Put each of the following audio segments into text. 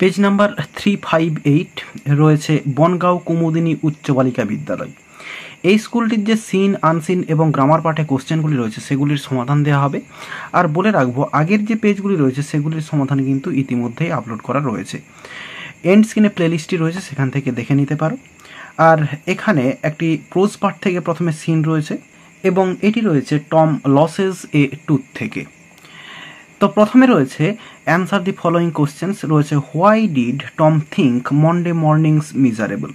Page number three five eight রয়েছে বনগাঁও কুমুদিনী উচ্চ বালিকা বিদ্যালয়। এই স্কুলটির যে সিন আনসিন এবং গ্রামার পাঠে কোশ্চেনগুলি রয়েছে, সেগুলির সমাধান দেওয়া হবে। আর বলে রাখব, আগের যে পেজগুলি রয়েছে, সেগুলির সমাধান কিন্তু ইতিমধ্যেই আপলোড করা রয়েছে। এন্ড স্ক্রিনে প্লেলিস্টটি রয়েছে, সেখান থেকে দেখে নিতে পারো। আর এখানে একটি প্রোজ পার্ট থেকে প্রথমে সিন রয়েছে এবং এটি রয়েছে টম লসেস এ টুথ থেকে। তো প্রথমে রয়েছে অ্যান্সার দি ফলোয়িং কোশ্চেন্স রয়েছে why did Tom think Monday mornings miserable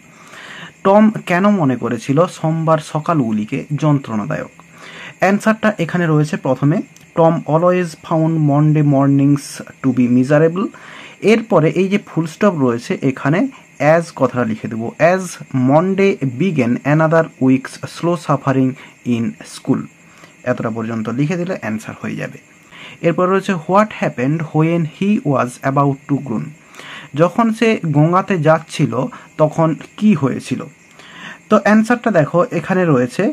Tom কেন মনে করেছিল সোমবার সকালগুলিকে যন্ত্রণাদায়ক? অ্যান্সারটা এখানে রয়েছে প্রথমে Tom always found Monday mornings to be miserable এরপরে এই যে ফুল স্টপ রয়েছে এখানে অ্যাজ কথাটা লিখে দেবো। As Monday begin another weeks slow suffering in school এতটা পর্যন্ত লিখে দিলে অ্যান্সার হয়ে যাবে। এরপর রয়েছে what happened when he was about to groan. যখন সে গঙ্গাতে যাচ্ছিল, তখন কি হয়েছিল? তো অ্যান্সারটা দেখো, এখানে রয়েছে,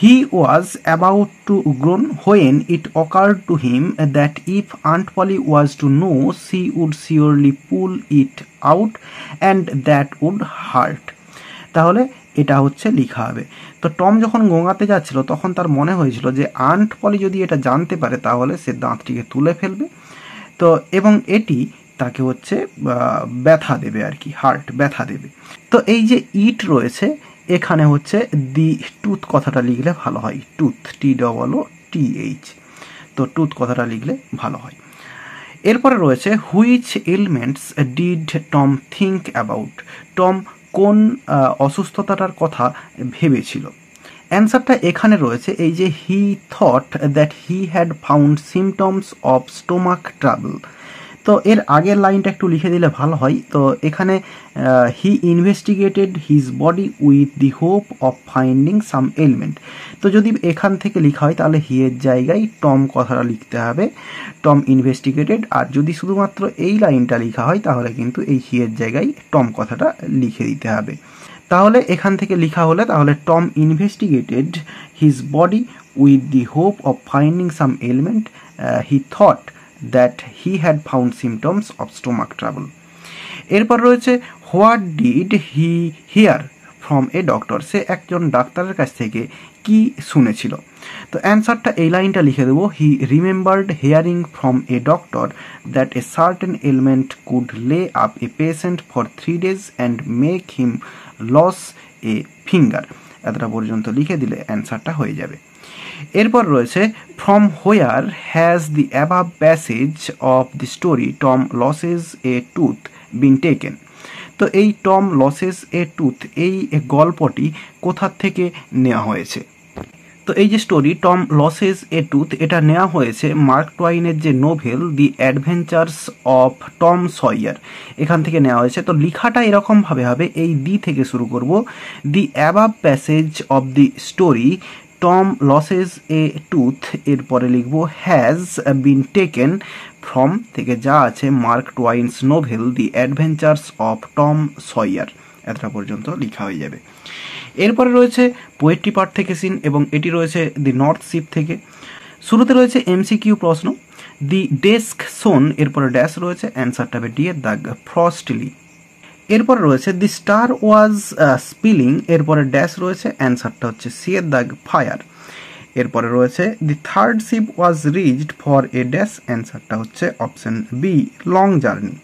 he was about to groan when it occur to him that if Aunt Polly was to know, she would surely pull it out and that would hurt. তাহলে এটা হচ্ছে লিখা হবে। তো টম যখন গঙ্গাতে যাচ্ছিল, তখন তার মনে হয়েছিল যে আন্ট পলি যদি এটা জানতে পারে, তাহলে সে দাঁতটিকে তুলে ফেলবে। তো, এবং এটি তাকে হচ্ছে ব্যথা দেবে আর কি, হার্ট ব্যথা দেবে। তো এই যে ইট রয়েছে, এখানে হচ্ছে দি, টুথ কথাটা লিখলে ভালো হয়। Tooth T double O T H তো টুথ কথাটা লিখলে ভালো হয়। এরপরে রয়েছে which elements did Tom think about Tom কোন অসুস্থতাটার কথা ভেবেছিল। অ্যান্সারটা এখানে রয়েছে, এই যে, he thought that he had found symptoms of stomach travel তো এর আগের লাইনটা একটু লিখে দিলে ভালো হয়। তো এখানে he investigated his body with the hope of finding some element তো যদি এখান থেকে লেখা হয়, তাহলে হিয়ের জায়গায় টম কথাটা লিখতে হবে। টম ইনভেস্টিগেটেড আর যদি শুধুমাত্র এই লাইনটা লেখা হয়, তাহলে কিন্তু এই হিয়ের জায়গায় টম কথাটা লিখে দিতে হবে। তাহলে এখান থেকে লেখা হলে, তাহলে Tom investigated his body with the hope of finding some element he thought that he had found symptoms of stomach travel এরপর রয়েছে what did he hear from a doctor সে একজন ডাক্তারের কাছ থেকে কি শুনেছিল? তো অ্যান্সারটা এই লাইনটা লিখে দেবো he remembered hearing from a doctor that a certain element could lay up a patient for three days and make him lose a finger এতটা পর্যন্ত লিখে দিলে অ্যান্সারটা হয়ে যাবে। এরপর রয়েছে from where has the above passage of the story Tom loses a tooth been taken তো এই টম লসেস এ টুথ এই গল্পটি কোথার থেকে নেওয়া হয়েছে? তো এই যে story Tom loses a tooth এটা নেওয়া হয়েছে মার্ক টোয়াইনের যে novel the adventures of Tom Sawyer এখান থেকে নেওয়া হয়েছে। তো লেখাটা এরকমভাবে হবে, এই দি থেকে শুরু করব। The above passage of the story Tom loses a tooth এরপরে লিখব হ্যাজ বিন টেকেন ফ্রম থেকে যা আছে Mark Twain's novel the adventures of Tom Sawyer এতটা পর্যন্ত লেখা হয়ে যাবে। এরপরে রয়েছে পোয়েট্রি পার্ট থেকে সিন এবং এটি রয়েছে দি নর্থ শিপ থেকে। শুরুতে রয়েছে এমসিকিউ প্রশ্ন। দি ডেস্ক সোন এরপরে ড্যাশ রয়েছে। অ্যান্সারটা হবে ডি এর দাগ ফ্রস্টলি এরপর রয়েছে দি স্টার ওয়াজ স্পিলিং এরপরে ড্যাশ রয়েছে, অ্যান্সারটা হচ্ছে সি এর দাগ ফায়ার এরপরে রয়েছে the third ship was reached for a dash অ্যান্সারটা হচ্ছে অপশন বি, লং জার্নি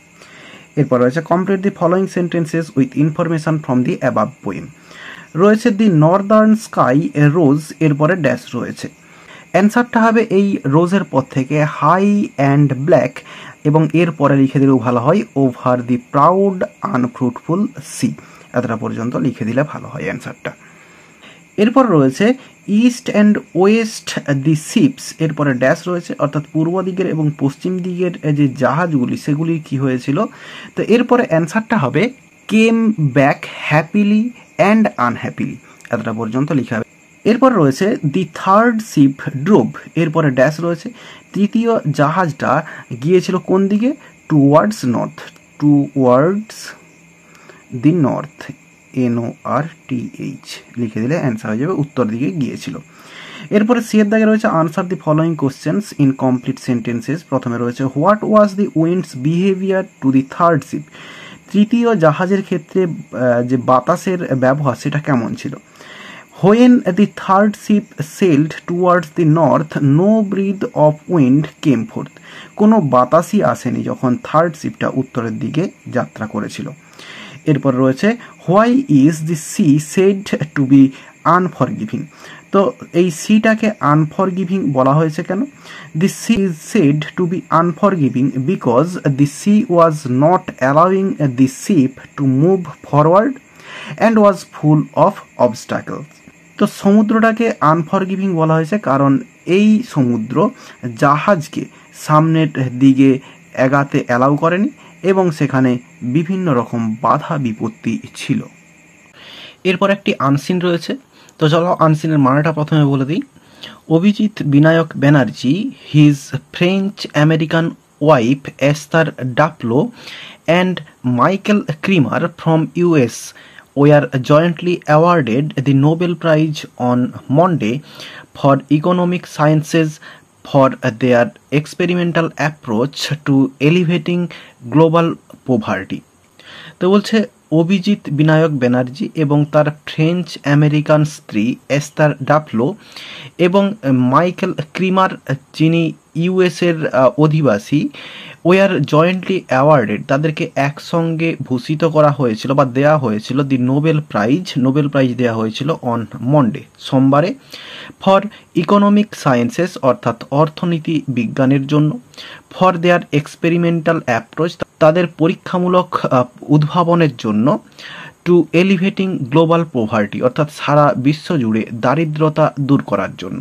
এরপর রয়েছে complete the following sentences with information from the above poem রয়েছে দি নর্দার্ন স্কাই রোজ এরপরে ড্যাশ রয়েছে অ্যান্সারটা হবে এই রোজের পর থেকে হাই অ্যান্ড ব্ল্যাক এবং এর পরে লিখে দিলেও ভালো হয় over the proud unfruitful sea. এতটা পর্যন্ত লিখে দিলে ভালো হয় অ্যান্সারটা। এরপর রয়েছে east and west the ships. এরপরে ড্যাশ রয়েছে, অর্থাৎ পূর্ব দিকের এবং পশ্চিম দিকের যে জাহাজগুলি সেগুলি কি হয়েছিল? তো এরপরে অ্যান্সারটা হবে came back happily and unhappily. এতটা পর্যন্ত লিখা এরপর রয়েছে দি থার্ড শিপ ড্রোভ এরপরে ড্যাশ রয়েছে। তৃতীয় জাহাজটা গিয়েছিল কোন দিকে? Towards north towards the north N O R T H লিখে দিলে অ্যান্সার হয়ে যাবে, উত্তর দিকে গিয়েছিল। এরপরে সি এর দাগে রয়েছে answer the following questions in complete sentences প্রথমে রয়েছে what was the winds behaviour to the third ship তৃতীয় জাহাজের ক্ষেত্রে যে বাতাসের ব্যবহার, সেটা কেমন ছিল? When the third ship sailed towards the north no breath of wind came forth কোনো বাতাসই আসেনি যখন থার্ড শিপটা উত্তরের দিকে যাত্রা করেছিল। এরপর রয়েছে why is the sea said to be unforgiving তো এই সিটাকে আনফরগিভিং বলা হয়েছে কেন? The sea is said to be unforgiving because the sea was not allowing the ship to move forward and was full of obstacles তো সমুদ্রটাকে unforgiving বলা হয়েছে কারণ এই সমুদ্র জাহাজকে সামনের দিকে এগাতে অ্যালাউ করেনি এবং সেখানে বিভিন্ন রকম বাধা বিপত্তি ছিল। এরপর একটি আনসিন রয়েছে। তো চলো আনসিনের মানেটা প্রথমে বলে দিই। Abhijit Vinayak Banerjee his French American wife Esther Duflo and Michael Kremer from US were jointly awarded the Nobel Prize on Monday for Economic Sciences for their experimental approach to elevating global poverty. তো বলছে অভিজিৎ বিনায়ক ব্যানার্জি এবং তার French American স্ত্রী Esther Duflo এবং Michael Kremer যিনি ইউএসের অধিবাসী war jointly awarded তাদেরকে একসঙ্গে ভূষিত করা হয়েছিল বা দেওয়া হয়েছিল the Nobel prize. Nobel prize দেওয়া হয়েছিল অন মন্ডে, সোমবারে, ফর ইকোনমিক সায়েন্সেস, অর্থাৎ অর্থনীতি বিজ্ঞানের জন্য। ফর দেয়ার এক্সপেরিমেন্টাল অ্যাপ্রোচ, তাদের পরীক্ষামূলক উদ্ভাবনের জন্য টু এলিভেটিং গ্লোবাল পোভার্টি, অর্থাৎ সারা বিশ্ব জুড়ে দারিদ্রতা দূর করার জন্য।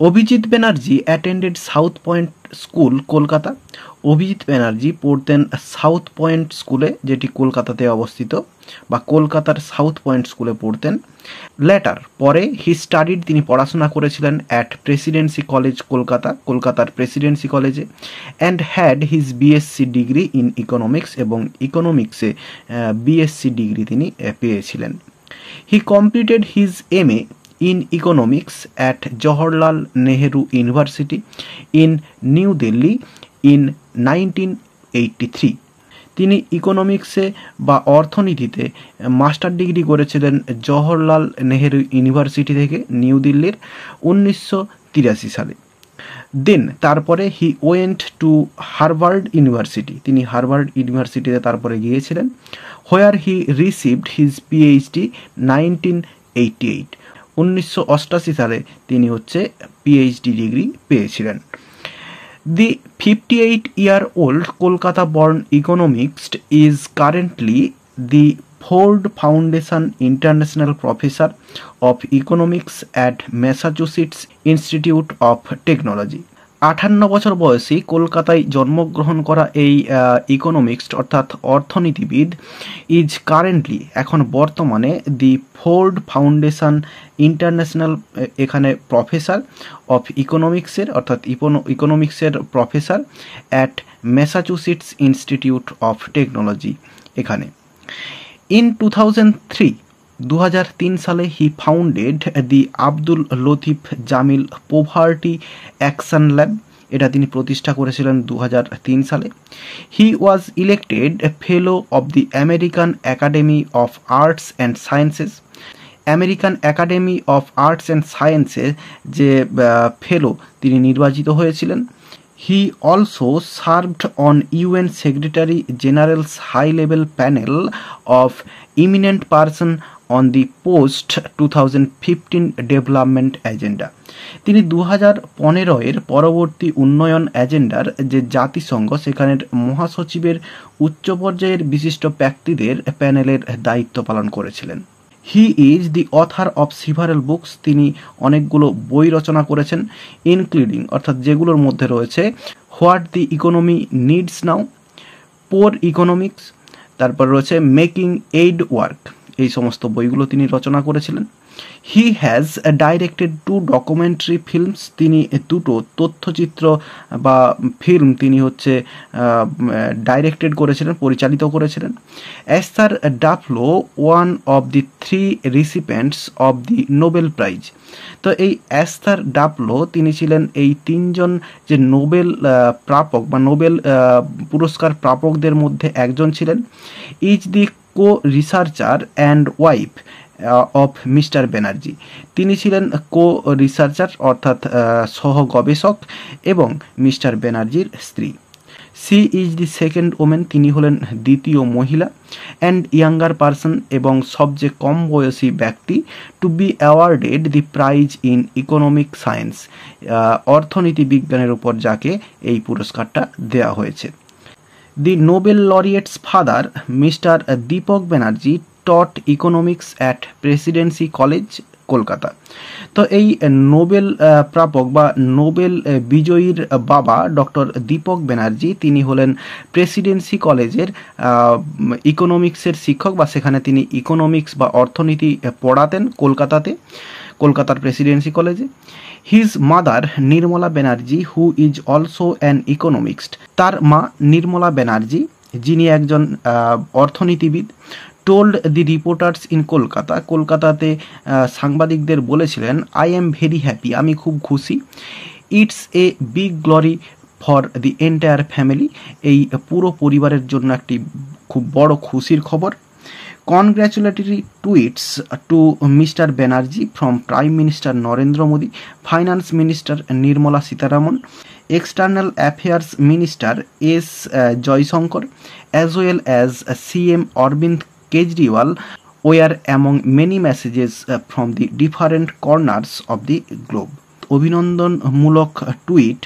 Abhijit Banerjee attended South Point school Kolkata. Abhijit Banerjee পড়তেন সাউথ পয়েন্ট স্কুলে যেটি কলকাতাতে অবস্থিত, বা কলকাতার সাউথ পয়েন্ট স্কুলে পড়তেন। লেটার পরে হি স্টাডিড তিনি পড়াশোনা করেছিলেন অ্যাট প্রেসিডেন্সি কলেজ কলকাতা, কলকাতার প্রেসিডেন্সি কলেজে and had his BSc degree in economics এবং ইকোনমিক্সে বিএসসি ডিগ্রি তিনি পেয়েছিলেন। He completed his M A in economics at Jawaharlal Nehru University in New Delhi in 1983 তিনি ইকোনমিক্সে বা অর্থনীতিতে মাস্টার ডিগ্রি করেছিলেন জওহরলাল নেহেরু ইউনিভার্সিটি থেকে নিউ দিল্লির উনিশশো তিরাশি সালে। দেন তারপরে he went to Harvard University তিনি হার্ভার্ড ইউনিভার্সিটিতে তারপরে গিয়েছিলেন where he received his PhD nineteen eighty eight উনিশশো সালে তিনি হচ্ছে পিএইচডি ডিগ্রি পেয়েছিলেন। The fifty eight year old Kolkata born economist is currently the Ford Foundation International professor of economics at Massachusetts Institute of Technology আটান্ন বছর বয়সী কলকাতায় জন্মগ্রহণ করা এই ইকোনমিক্স অর্থাৎ অর্থনীতিবিদ ইজ কারেন্টলি এখন বর্তমানে দি ফোর্ড ফাউন্ডেশন ইন্টারন্যাশনাল এখানে প্রফেসর অফ ইকোনমিক্সের অর্থাৎ ইকোনমিক্সের professor at Massachusetts Institute of Technology এখানে। ইন টু থাউজেন্ড থ্রি দু হাজার তিন সালে he founded the Abdul Latif Jameel Poverty Action Lab এটা তিনি প্রতিষ্ঠা করেছিলেন দু হাজার তিন সালে। He was elected fellow of the American academy of arts and sciences American academy of arts and সায়েন্সের যে ফেলো তিনি নির্বাচিত হয়েছিলেন। He also served on UN secretary general's high level panel of eminent person on the post two thousand fifteen development agenda তিনি দু হাজার পনেরো এর পরবর্তী উন্নয়ন এজেন্ডার যে জাতিসংঘ, সেখানের মহাসচিবের উচ্চ পর্যায়ের বিশিষ্ট ব্যক্তিদের প্যানেলের দায়িত্ব পালন করেছিলেন। He is the author of several books, তিনি অনেকগুলো বই রচনা করেছেন, ইনক্লুডিং অর্থাৎ যেগুলোর মধ্যে রয়েছে what the economy needs now, poor economics, তারপর রয়েছে মেকিং এইড ওয়ার্ক। এই সমস্ত বইগুলো তিনি রচনা করেছিলেন। He has directed two documentary films তিনি দুটো তথ্যচিত্র বা ফিল্ম তিনি হচ্ছে ডাইরেক্টেড করেছিলেন, পরিচালিত করেছিলেন। Esther Duflo one of the three recipients of the Nobel prize তো এই অ্যাস্তার ডাপলো তিনি ছিলেন এই তিনজন যে নোবেল প্রাপক বা নোবেল পুরস্কার প্রাপকদের মধ্যে একজন ছিলেন। Is the co researcher and wife of Mister Banerjee তিনি ছিলেন কো রিসার্চার অর্থাৎ সহ গবেষক এবং মিস্টার ব্যানার্জির স্ত্রী। She is the second women তিনি হলেন দ্বিতীয় মহিলা অ্যান্ড ইয়াঙ্গার পারসন এবং সবচেয়ে কম বয়সী ব্যক্তি to be awarded the prize in economic science অর্থনীতি বিজ্ঞানের উপর যাকে এই পুরস্কারটা দেওয়া হয়েছে। The Nobel laureate's father Mister Deepak Banerjee taught economics at Presidency College, Kolkata. তো এই নোবেল প্রাপক বা নোবেল বিজয়ীর বাবা ডক্টর দীপক ব্যানার্জি, তিনি হলেন প্রেসিডেন্সি কলেজের ইকোনমিক্সের শিক্ষক বা সেখানে তিনি ইকোনমিক্স বা অর্থনীতি পড়াতেন কলকাতাতে, কলকাতার প্রেসিডেন্সি কলেজে। His mother Nirmala Banerjee who is also an economist তার মা নির্মলা ব্যানার্জি যিনি একজন অর্থনীতিবিদ told the reporters in Kolkata কলকাতাতে সাংবাদিকদের বলেছিলেন আই এম ভেরি হ্যাপি আমি খুব খুশি। It's a big glory for the entire family এই পুরো পরিবারের জন্য একটি খুব বড় খুশির খবর। Congratulatory tweets to Mister Banerjee from prime minister Narendra Modi finance minister Nirmala Sitharaman external affairs minister S Jaishankar as well as CM Arvind Kejriwal were among many messages from the different corners of the globe অভিনন্দনমূলক tweet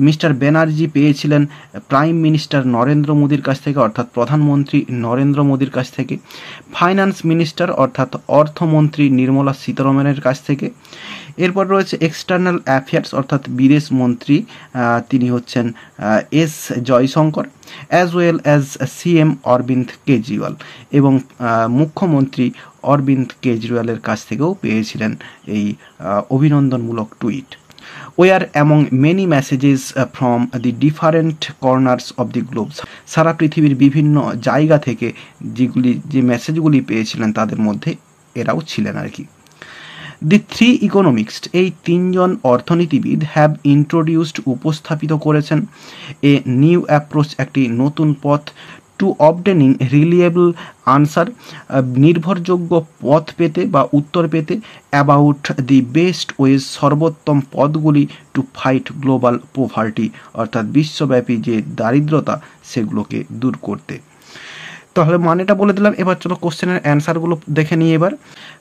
mister Banerjee পেয়েছিলেন prime minister Narendra মোদীর কাছ থেকে, অর্থাৎ প্রধানমন্ত্রী নরেন্দ্র মোদীর কাছ থেকে, finance minister, অর্থাৎ অর্থমন্ত্রী নির্মলা সীতারমণের কাছ থেকে এরপর রয়েছে এক্সটার্নাল অ্যাফেয়ার্স অর্থাৎ বিদেশ মন্ত্রী তিনি হচ্ছেন S Jaishankar as well as C M Arvind Kejriwal এবং মুখ্যমন্ত্রী অরবিন্দ কেজরিওয়ালের কাছ থেকেও পেয়েছিলেন এই অভিনন্দনমূলক tweet. Were among many messages from the different corners of the globe সারা পৃথিবীর বিভিন্ন জায়গা থেকে যেগুলি, যে মেসেজগুলি পেয়েছিলেন, তাদের মধ্যে এরাও ছিলেন আর কি। দি থ্রি ইকোনমিক্স এই তিনজন অর্থনীতিবিদ হ্যাভ ইন্ট্রোডিউসড উপস্থাপিত করেছেন এ নিউ অ্যাপ্রোচ একটি নতুন পথ টু অবটেনিং রিলিয়েবল আনসার নির্ভরযোগ্য পথ পেতে বা উত্তর পেতে অ্যাবাউট দি বেস্ট ওয়েজ সর্বোত্তম পদগুলি টু ফাইট গ্লোবাল পোভার্টি অর্থাৎ বিশ্বব্যাপী যে দারিদ্রতা, সেগুলোকে দূর করতে। তাহলে মানেটা বলে দিলাম। এবার চলো কোশ্চেনের অ্যান্সারগুলো দেখে নিই এবার।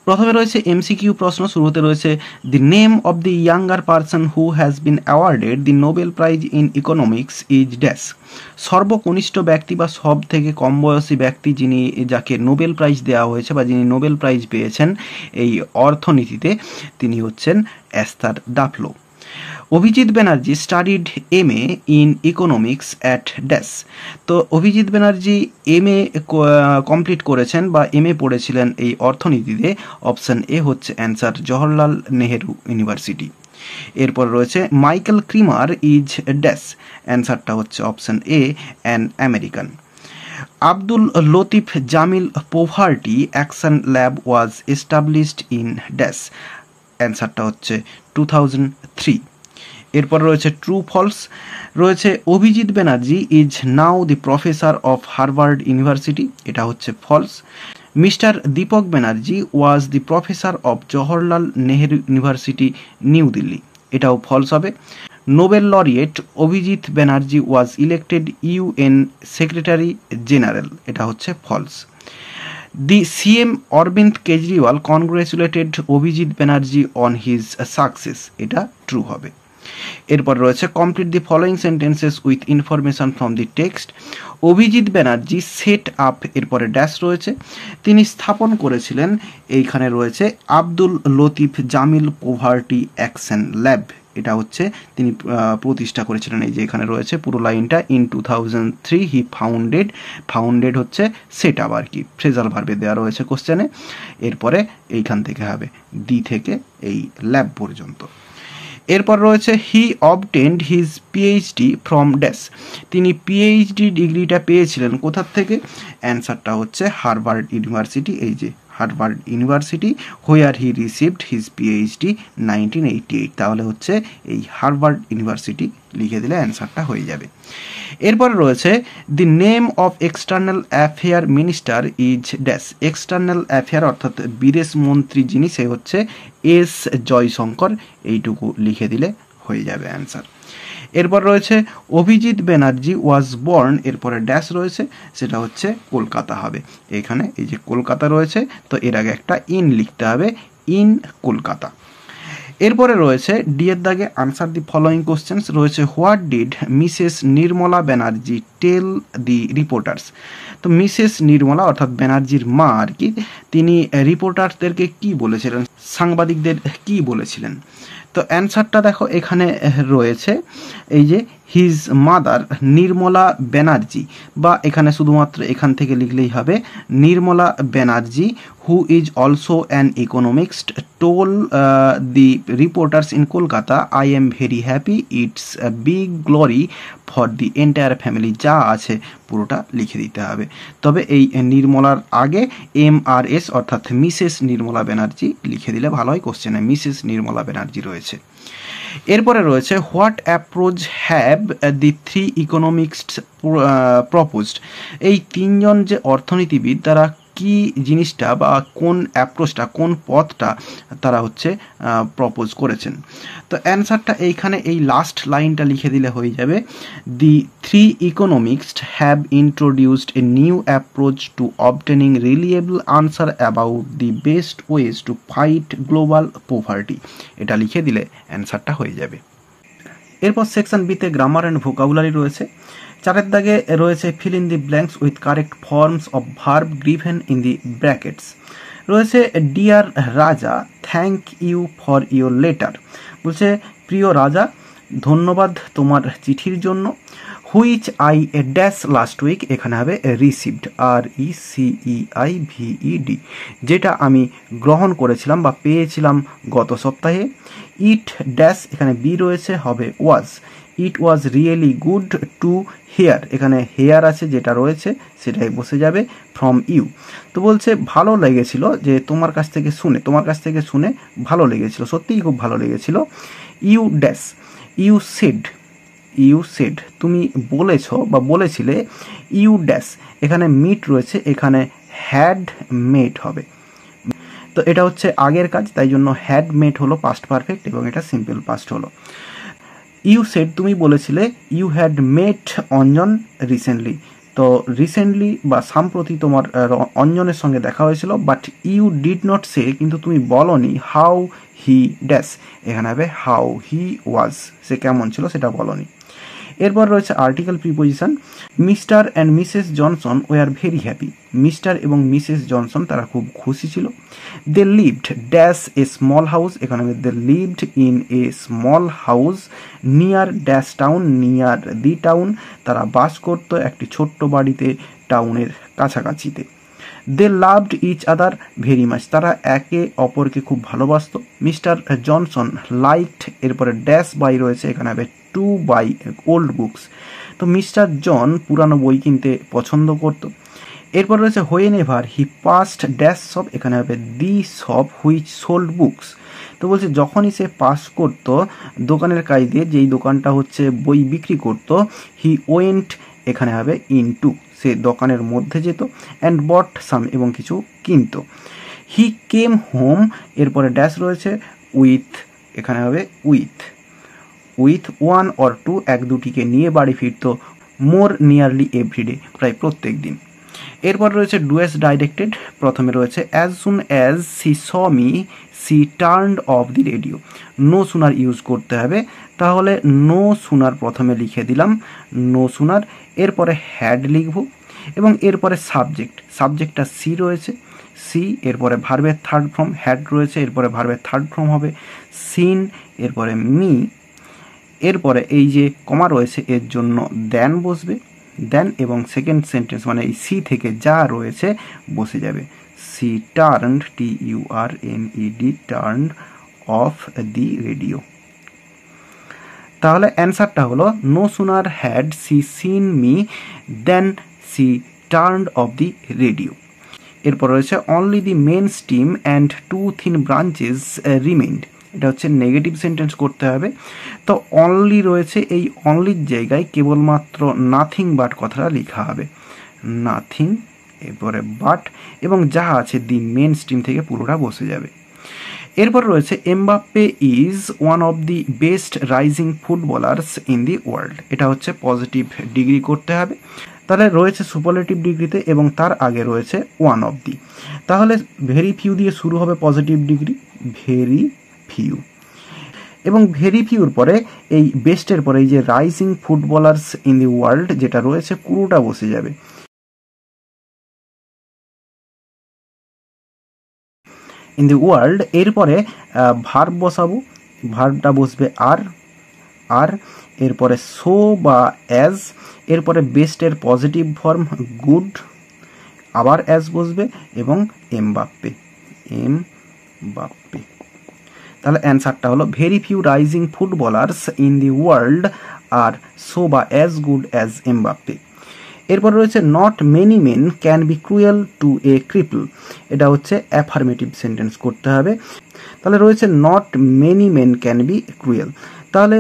প্রথমে রয়েছে এমসিকিউ প্রশ্ন, শুরুতে রয়েছে the name of the younger person who has been awarded the Nobel prize in economics is dash সর্বকনিষ্ঠ ব্যক্তি বা সব থেকে কম বয়সী ব্যক্তি যিনি যাকে নোবেল প্রাইজ দেওয়া হয়েছে বা যিনি নোবেল প্রাইজ পেয়েছেন এই অর্থনীতিতে, তিনি হচ্ছেন Esther Duflo Abhijit Banerjee studied M A in economics at dash তো Abhijit Banerjee M A complete করেছেন বা এম এ পড়েছিলেন এই অর্থনীতিতে। অপশান এ হচ্ছে অ্যান্সার জওহরলাল নেহেরু ইউনিভার্সিটি এরপর রয়েছে মাইকেল ক্রিমার ইজ ড্যাস অ্যান্সারটা হচ্ছে option A an American Abdul Latif Jameel poverty action lab was established in dash অ্যান্সারটা হচ্ছে টু থাউজেন্ড থ্রি এরপর রয়েছে ট্রু ফলস রয়েছে Abhijit Banerjee is now the professor of Harvard University এটা হচ্ছে false mister Deepak Banerjee was the professor of Jawaharlal Nehru University New Delhi এটাও false হবে. Nobel laureate Abhijit Banerjee was elected UN secretary general এটা হচ্ছে false the CM Arvind Kejriwal congratulated Abhijit Banerjee on his success এটা true হবে। এরপর রয়েছে complete the following sentences with information from the text Abhijit Banerjee set up এরপরে dash রয়েছে। তিনি স্থাপন করেছিলেন, এইখানে রয়েছে Abdul Latif Jameel poverty action lab এটা হচ্ছে তিনি প্রতিষ্ঠা করেছিলেন, এই যে এখানে রয়েছে পুরো লাইনটা in two thousand three he founded founded হচ্ছে সেট আপ আর কি ফ্রেজাল ভার্বে দেওয়া রয়েছে কোশ্চেনে এরপরে এইখান থেকে হবে দি থেকে এই ল্যাব পর্যন্ত। এরপর রয়েছে he obtained his PhD from dash তিনি পিএইচডি ডিগ্রিটা পেয়েছিলেন কোথার থেকে? অ্যান্সারটা হচ্ছে হারভার্ড ইউনিভার্সিটি এই যে Harvard University where he received his PhD nineteen eighty eight তাহলে হচ্ছে এই হারভার্ড ইউনিভার্সিটি লিখে দিলে অ্যান্সারটা হয়ে যাবে। এরপরে রয়েছে the name of external affair minister is dash external affair অর্থাৎ বিদেশ মন্ত্রী যিনি, সে হচ্ছে এস জয়শঙ্কর। এইটুকু লিখে দিলে হয়ে যাবে অ্যান্সার। এরপর রয়েছে অভিজিৎ ব্যানার্জি ওয়াজ বর্ন, এরপরে ড্যাশ রয়েছে, সেটা হচ্ছে কলকাতা হবে। এখানে এই যে কলকাতা রয়েছে, তো এর আগে একটা ইন লিখতে হবে, ইন কলকাতা। এরপরে রয়েছে ডিএর দাগে আনসার দি ফলোয়িং কোশ্চেন্স রয়েছে what did missus Nirmala Banerjee tell the reporters? তো মিসেস নির্মলা, অর্থাৎ ব্যানার্জির মা আর কি, তিনি রিপোর্টারদেরকে কি বলেছিলেন? সাংবাদিকদের কি বলেছিলেন? তো অ্যান্সারটা দেখো এখানে রয়েছে। এই যে হিজ মাদার নির্মলা ব্যানার্জি বা এখানে শুধুমাত্র এখান থেকে লিখলেই হবে Nirmala Banerjee who is also an economist told the reporters in Kolkata I am very happy it's big glory for the entire family যা আছে পুরোটা লিখে দিতে হবে। তবে এই নির্মলার আগে এম আর এস অর্থাৎ মিসেস নির্মলা ব্যানার্জি লিখে দিলে ভালো হয় কোশ্চেনে মিসেস নির্মলা ব্যানার্জি রয়েছে। এরপরে রয়েছে what approach have the three economics proposed? এই তিনজন যে অর্থনীতিবিদ তারা কি জিনিসটা বা কোন অ্যাপ্রোচটা কোন পথটা তারা হচ্ছে প্রপোজ করেছেন। তো অ্যান্সারটা এইখানে এই লাস্ট লাইনটা লিখে দিলে হয়ে যাবে the three economists have introduced a new approach to obtaining reliable answer about the best ways to fight global poverty এটা লিখে দিলে অ্যান্সারটা হয়ে যাবে। এরপর সেকশন বিতে গ্রামার অ্যান্ড ভোকাবুলারি রয়েছে। চারের দাগে রয়েছে fill in the blanks with correct forms of verb given in the brackets রয়েছে dear Raja thank you for your letter বলছে, প্রিয় রাজা, ধন্যবাদ তোমার চিঠির জন্য। Which I a dash last week এখানে হবে রিসিভড আর ই সিই আই ভিই ডি যেটা আমি গ্রহণ করেছিলাম বা পেয়েছিলাম গত সপ্তাহে। ইট ড্যাশ এখানে বি রয়েছে, হবে was it was really good to hear এখানে হেয়ার আছে, যেটা রয়েছে, সেটাই বসে যাবে ফ্রম ইউ তো বলছে, ভালো লেগেছিল যে তোমার কাছ থেকে শুনে, তোমার কাছ থেকে শুনে ভালো লেগেছিল, সত্যিই খুব ভালো লেগেছিল। You dash you said you said তুমি বলেছ বা বলেছিলে ইউ ড্যাশ এখানে মিট রয়েছে, এখানে হ্যাড মেড হবে। তো এটা হচ্ছে আগের কাজ, তাই জন্য হ্যাড মেড হলো পাস্ট পারফেক্ট এবং এটা সিম্পল পাস্ট হলো। ইউ সেড তুমি বলেছিলে you had met Anjan recently তো রিসেন্টলি বা সাম্প্রতি তোমার অঞ্জনের সঙ্গে দেখা হয়েছিল but you did not say কিন্তু তুমি বলনি হাউ হি ড্যাশ এখানে হবে হাউ হি ওয়াজ সে কেমন ছিল সেটা বলনি। এরপর রয়েছে article preposition Mr and Mrs Johnson were very happy Mr এবং মিসেস জনসন তারা খুব খুশি ছিল। They lived dash a small house এখানে they lived in a small house near dash town near the town তারা বাস করত একটি ছোট্ট বাড়িতে টাউনের কাছাকাছিতে। They loved each other very much তারা একে অপরকে খুব ভালোবাসত। মিস্টার জনসন লাইকড এরপরে ড্যাশ বাই রয়েছে, এখানে হবে টু বাই ওল্ড বুকস। তো মিস্টার জন পুরানো বই কিনতে পছন্দ করত। এরপর রয়েছে whenever, he passed dash shop এখানে হবে the shop which sold books. তো বলছে, যখনই সে পাস করত, দোকানের কাজ দিয়ে যেই দোকানটা হচ্ছে বই বিক্রি করত, হি ওয়েন্ট এখানে হবে ইন টু সে দোকানের মধ্যে যেত অ্যান্ড বট সাম এবং কিছু কিনত। হি কেম হোম, এরপরে ড্যাশ রয়েছে উইথ, এখানে হবে with. With one or two এক দুটিকে নিয়ে বাড়ি ফিরত মোর নিয়ারলি এভরিডে প্রায় প্রত্যেক দিন। এরপর রয়েছে ডুয়েস ডাইরেক্টেড প্রথমে রয়েছে as soon as she saw me she turn off the radio no sooner use করতে হবে, তাহলে নো সুনার প্রথমে লিখে দিলাম নো সুনার এরপরে হ্যাড লিখব, এবং এরপরে সাবজেক্ট সাবজেক্টটা সি রয়েছে সি এরপরে ভার্বের থার্ড ফর্ম হ্যাড রয়েছে, এরপরে ভার্বের থার্ড ফর্ম হবে সিন এরপরে মি এরপরে এই যে কমা রয়েছে, এর জন্য দেন বসবে। দেন এবং সেকেন্ড সেন্টেন্স মানে এই সি থেকে যা রয়েছে বসে যাবে। She turned T U R N E D turned off the radio তাহলে অ্যান্সারটা হলো no sooner had she seen me then she turned off the radio এরপর রয়েছে only the main stem and two thin branches remained এটা হচ্ছে negative sentence করতে হবে। তো অনলি রয়েছে এই অনলির জায়গায় কেবলমাত্র নাথিং বাট কথাটা লেখা হবে। নাথিং এরপরে বাট এবং যা আছে দি মেন স্ট্রিম থেকে পুরোটা বসে যাবে। এরপর রয়েছে Mbappe is one of the best rising footballers in the world এটা হচ্ছে পজিটিভ ডিগ্রি করতে হবে। তাহলে রয়েছে সুপারলেটিভ ডিগ্রিতে এবং তার আগে রয়েছে ওয়ান অফ দি তাহলে ভেরি ফিউ দিয়ে শুরু হবে পজিটিভ ডিগ্রি ভেরি ফিউ এবং ভেরি ফিউর পরে, এই বেস্টের পরে, এই যে rising footballers in the world যেটা রয়েছে, পুরোটা বসে যাবে। ইন দি ওয়ার্ল্ড এরপরে ভার্ব বসাবো ভার্বটা বসবে আর আর এরপরে সো বা অ্যাজ এরপরে বেস্টের পজিটিভ ফর্ম গুড আবার অ্যাজ বসবে এবং এম বাপ্পে এম বাপ্পে তাহলে অ্যান্সারটা হলো very few rising footballers in the world are so বা as good as Mbappe এরপর রয়েছে not many men can be cruel to a cripple এটা হচ্ছে অ্যাফার্মেটিভ সেন্টেন্স করতে হবে। তাহলে রয়েছে not many men can be cruel তাহলে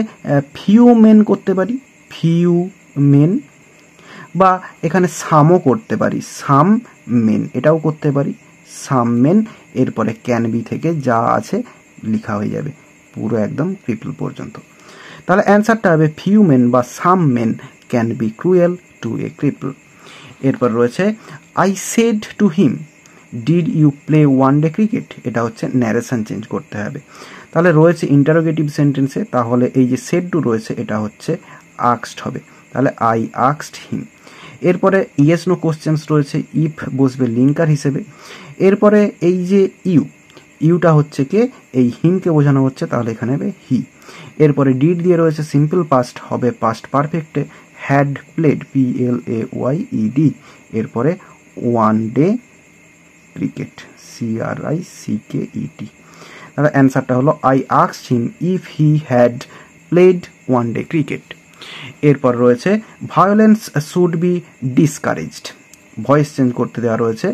ফিউ মেন করতে পারি ফিউ মেন বা এখানে সামও করতে পারি সাম মেন এটাও করতে পারি সাম মেন এরপরে ক্যান বি থেকে যা আছে লেখা হয়ে যাবে। পুরো একদম ক্রিপল পর্যন্ত। তাহলে অ্যান্সারটা হবে ফিউ মেন বা some men can be cruel to a cripple এরপর রয়েছে I said to him did you play one day cricket এটা হচ্ছে ন্যারেশন চেঞ্জ করতে হবে। তাহলে রয়েছে ইন্টারোগেটিভ সেন্টেন্সে তাহলে এই যে সেড টু রয়েছে, এটা হচ্ছে আক্সড হবে। তাহলে আই আক্সড হিম এরপরে ইয়েস নো কোশ্চেন্স রয়েছে ইফ বসবে লিঙ্কার হিসেবে। এরপরে এই যে ইউ ইউটা হচ্ছে কে? এই হিমকে বোঝানো হচ্ছে, তাহলে এখানে হবে হি। এরপরে ডিড দিয়ে রয়েছে সিম্পল পাস্ট, হবে past পারফেক্টে, had played P L A Y E D এরপরে one day cricket C R I C K E T তাহলে অ্যান্সারটা হলো I আক্স him if he had played one day cricket এরপর রয়েছে violence should be discouraged voice change করতে দেওয়া রয়েছে।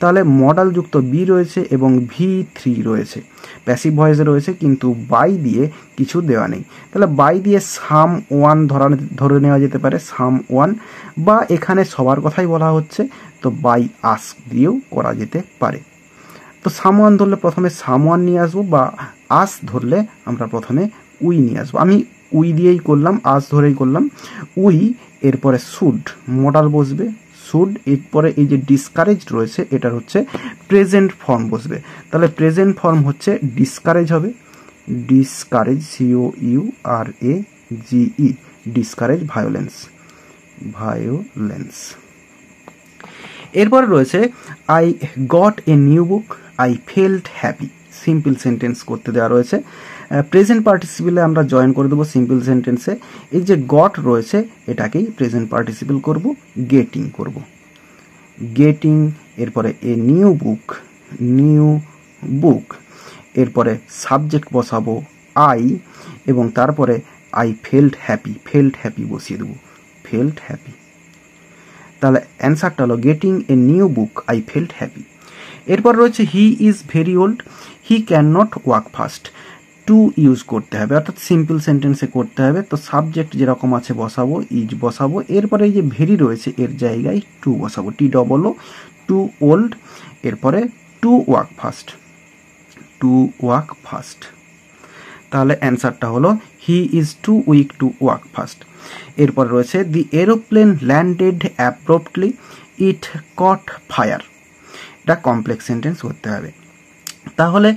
তাহলে মডালযুক্ত বি রয়েছে এবং ভি থ্রি রয়েছে। প্যাসিভ ভয়েসে রয়েছে, কিন্তু বাই দিয়ে কিছু দেওয়া নেই। তাহলে বাই দিয়ে সাম ওয়ান ধরা ধরে নেওয়া যেতে পারে সাম ওয়ান বা এখানে সবার কথাই বলা হচ্ছে, তো বাই আস দিয়েও করা যেতে পারে। তো সাম ওয়ান ধরলে প্রথমে সাম ওয়ান নিয়ে আসব, বা আস ধরলে আমরা প্রথমে উই নিয়ে আসব। আমি উই দিয়েই করলাম আস ধরেই করলাম। উই এরপরে শুড মডাল বসবে। শুড এরপরে এই যে ডিসকারেজ রয়েছে, এটার হচ্ছে প্রেজেন্ট ফর্ম বসবে। তাহলে প্রেজেন্ট ফর্ম হচ্ছে ডিসকারেজ হবে। Discourage C O U R A G E discourage violence violence এরপরে রয়েছে I got a new book I felt happy simple sentence করতে দেওয়া রয়েছে। প্রেজেন্ট পার্টিসিপেলে আমরা জয়েন করে দেবো সিম্পল সেন্টেন্সে এই যে গট রয়েছে, এটাকেই প্রেজেন্ট পার্টিসিপেল করব গেটিং করব। গেটিং এরপরে a new book new book এরপরে সাবজেক্ট বসাবো আই এবং তারপরে I felt happy felt happy বসিয়ে দেবো ফেল্ট হ্যাপি তাহলে অ্যান্সারটা হলো getting a new book I felt happy এরপর রয়েছে he is very old he can not walk fast too use করতে হবে, অর্থাৎ সিম্পল সেন্টেন্সে করতে হবে। তো সাবজেক্ট যেরকম আছে বসাবো ইজ বসাবো। এরপরে এই যে ভেরি রয়েছে, এর জায়গায় টু বসাবো। T double O too old এরপরে to walk fast to walk fast তাহলে অ্যান্সারটা হলো he is too weak to walk fast এরপর রয়েছে the aeroplane landed abruptly it caught fire এটা কমপ্লেক্স সেন্টেন্স করতে হবে। তাহলে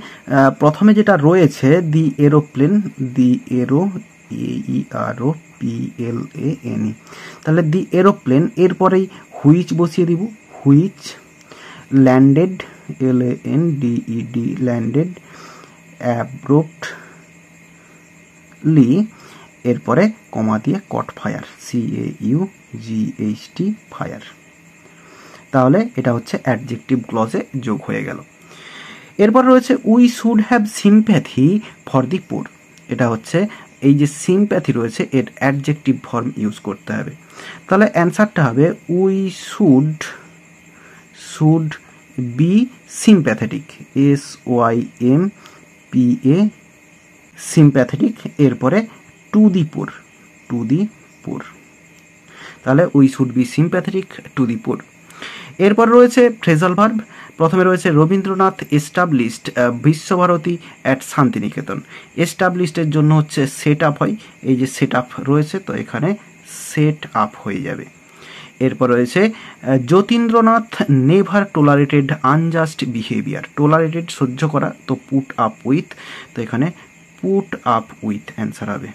প্রথমে যেটা রয়েছে, the aeroplane, the aero O, P L N E. তাহলে দি এরোপ্লেন, এরপরেই হুইচ বসিয়ে দিব। Which, landed, L D E D, landed abruptly এরপরে কমা দিয়ে caught fire, C A U, G H T fire. তাহলে এটা হচ্ছে অ্যাডজেক্টিভ ক্লজে যোগ হয়ে গেল। এরপর রয়েছে we should have sympathy for the poor এটা হচ্ছে, এই যে সিম্প্যাথি রয়েছে, এর অ্যাডজেক্টিভ ফর্ম ইউজ করতে হবে। তাহলে অ্যান্সারটা হবে we should should be sympathetic S Y M P A sympathetic এরপরে to the poor to the poor তাহলে we should be sympathetic to the poor এরপর রয়েছে ফ্রেজাল ভার্ব, প্রথমে রয়েছে রবীন্দ্রনাথ এস্টাবলিশড বিশ্বভারতী অ্যাট শান্তিনিকেতন। এস্টাবলিশডের জন্য হচ্ছে সেট আপ হয়, এই যে সেট আপ রয়েছে, তো এখানে সেট আপ হয়ে যাবে। এরপর রয়েছে Jatindranath never tolerated unjust behaviour tolerated সহ্য করা, তো পুট আপ উইথ তো এখানে পুট আপ উইথ অ্যান্সার হবে।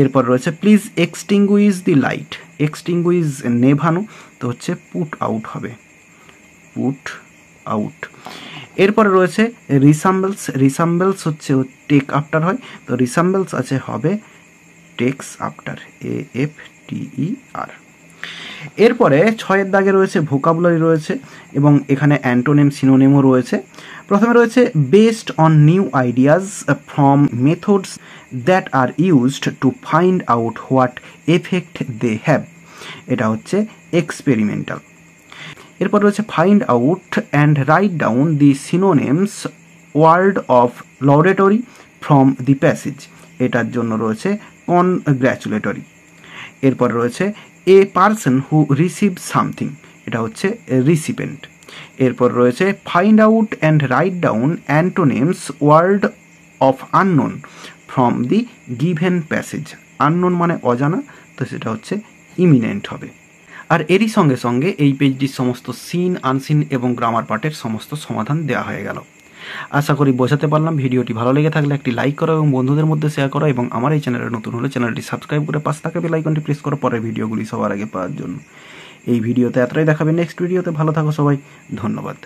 এরপর রয়েছে please extinguish the light extinguish নেভানো, তো হচ্ছে পুট আউট হবে। পুট আউট এরপরে রয়েছে রিসাম্বলস রিসাম্বলস হচ্ছে টেক আফটার হয়, তো রিসাম্বলস আছে হবে takes after A F T E R এরপরে ছয়ের দাগে রয়েছে ভোকাবুলারি রয়েছে এবং এখানে অ্যান্টোনেম সিনোনেমও রয়েছে। প্রথমে রয়েছে based on new ideas from methods that are used to find out what effect they have এটা হচ্ছে এক্সপেরিমেন্টাল এরপর রয়েছে find out and write down the synonyms word of laudatory from the passage এটার জন্য রয়েছে কনগ্র্যাচুলেটরি এরপর রয়েছে a person who receive something এটা হচ্ছে রিসিপেন্ট এরপর রয়েছে find out and write down antonyms word of unknown from the given passage unknown মানে অজানা, তো সেটা হচ্ছে ইমিনেন্ট হবে। আর এরই সঙ্গে সঙ্গে এই পেজটির সমস্ত সিন আনসিন এবং গ্রামার পার্টের সমস্ত সমাধান দেওয়া হয়ে গেল। আশা করি বোঝাতে পারলাম। ভিডিওটি ভালো লেগে থাকলে একটি লাইক করো এবং বন্ধুদের মধ্যে শেয়ার করো এবং আমার এই চ্যানেলে নতুন হলে চ্যানেলটি সাবস্ক্রাইব করে পাশে থাকা বেল আইকনটি প্রেস করো পরের ভিডিওগুলি সবার আগে পাওয়ার জন্য। এই ভিডিওতে এতটাই দেখাবে। নেক্সট ভিডিওতে ভালো থাকো সবাই। ধন্যবাদ।